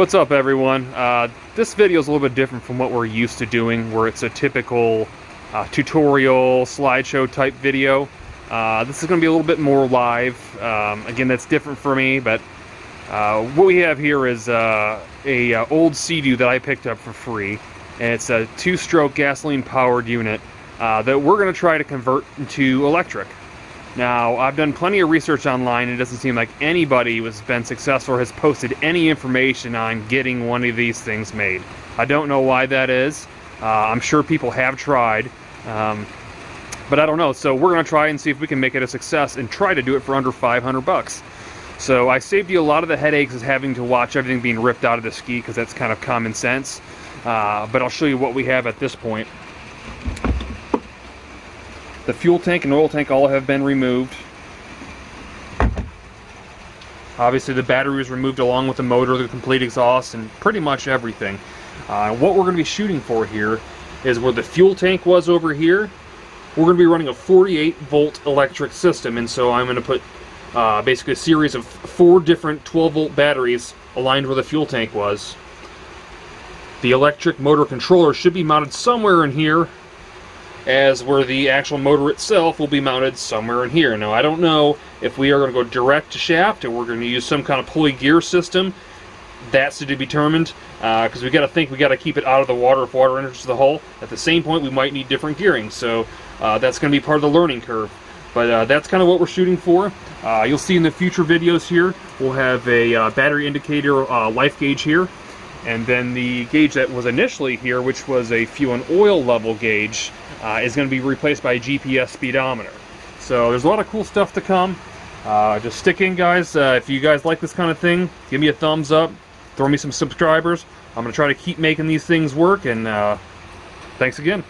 What's up everyone? Uh, this video is a little bit different from what we're used to doing where it's a typical uh, tutorial slideshow type video. Uh, this is going to be a little bit more live. Um, again that's different for me but uh, what we have here is uh, a uh, old Sea-Doo that I picked up for free and it's a two-stroke gasoline powered unit that we're going to try to convert into electric. Now, I've done plenty of research online, and it doesn't seem like anybody has been successful or has posted any information on getting one of these things made. I don't know why that is. Uh, I'm sure people have tried, um, but I don't know. So we're going to try and see if we can make it a success and try to do it for under 500 bucks. So I saved you a lot of the headaches of having to watch everything being ripped out of the ski because that's kind of common sense. Uh, but I'll show you what we have at this point. The fuel tank and oil tank all have been removed. Obviously the battery was removed along with the motor, the complete exhaust, and pretty much everything. Uh, what we're going to be shooting for here is where the fuel tank was over here. We're going to be running a 48 volt electric system, and so I'm going to put uh, basically a series of four different 12 volt batteries aligned where the fuel tank was. The electric motor controller should be mounted somewhere in here as where the actual motor itself will be mounted somewhere in here. Now I don't know if we are going to go direct to shaft or we're going to use some kind of pulley gear system. That's to be determined because uh, we got to think we got to keep it out of the water if water enters the hull. At the same point, we might need different gearing, so uh, that's going to be part of the learning curve. But uh, that's kind of what we're shooting for. Uh, you'll see in the future videos here, we'll have a uh, battery indicator uh, life gauge here, and then the gauge that was initially here, which was a fuel and oil level gauge, uh, is going to be replaced by a GPS speedometer. So there's a lot of cool stuff to come. Uh, just stick in, guys. Uh, if you guys like this kind of thing, give me a thumbs up. Throw me some subscribers. I'm going to try to keep making these things work, and uh, thanks again.